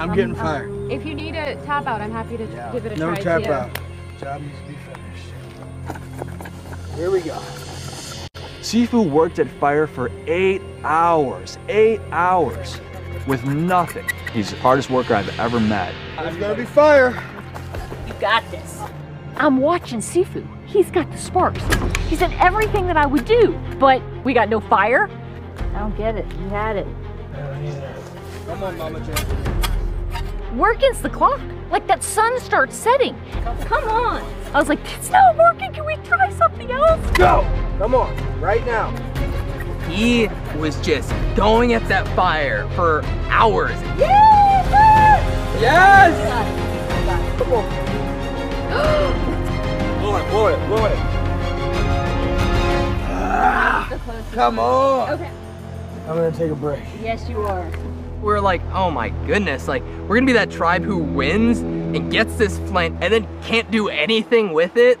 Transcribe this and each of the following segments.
I'm um, getting fired. If you need a tap out, I'm happy to Yeah. give it a No try. tap out. Job needs to be finished. Here we go. Sifu worked at fire for eight hours. Eight hours with nothing. He's the hardest worker I've ever met. There's gonna be fire. You got this. I'm watching Sifu. He's got the sparks. He's done everything that I would do, but we got no fire. I don't get it. You had it. Come on, Mama Jane. Work against the clock. Like that sun starts setting. Come on. I was like, it's not working. Can we try something else? Go! Come on, right now. He was just going at that fire for hours. Yes! Yes! Come on. blow it, blow it, blow it. Come on. Okay. I'm gonna take a break. Yes, you are. We're like, oh my goodness, like we're gonna be that tribe who wins and gets this flint and then can't do anything with it.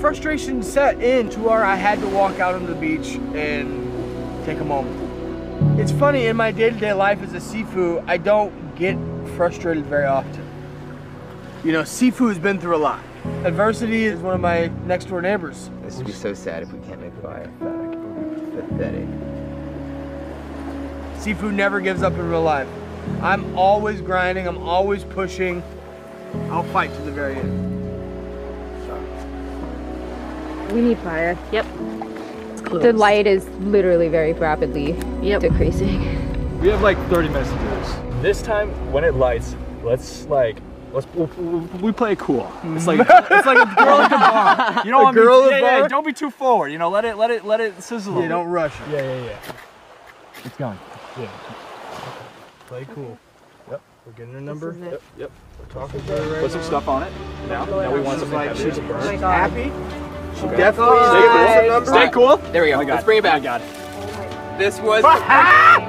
Frustration set in to where I had to walk out on the beach and take a moment. It's funny, in my day-to-day life as a Sifu, I don't get frustrated very often. You know, Sifu has been through a lot. Adversity is one of my next door neighbors. This would be so sad if we can't make fire. Pathetic. Sifu never gives up in real life. I'm always grinding, I'm always pushing. I'll fight to the very end. We need fire. Yep. The light is literally very rapidly Yep. decreasing. We have like 30 minutes to do this. This time, when it lights, let's like, let's we, we play cool. It's like it's like a girl at the bar. You know A what I mean? girl at the yeah, yeah, don't be too forward. You know, let it let it let it sizzle. a Yeah, don't rush it. Yeah, yeah, yeah. It's going. Yeah. Play cool. Yep, we're getting her number. Yep. Yep. We're talking to her right Put some now. stuff on it. Now, now we want She's something like, heavier. she's happy. She definitely Stay gave us a cool. Stay cool. There we go. Oh I got Let's bring it oh back. I got it. This was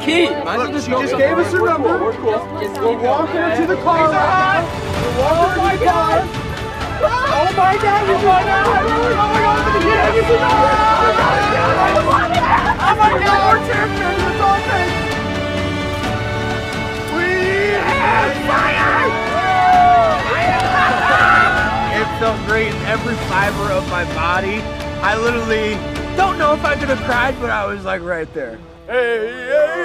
key. Well Look, she just gave us her number. Just We're keep walking her to the car. We're walking her to the car. Oh my god! Oh my god! Oh my god! Yeah, you can Oh my god! Oh my god! We're champions! Oh oh oh it's all thanks. We have fire! It felt great in every fiber of my body. I literally don't know if I could have cried, but I was like right there. Hey, hey,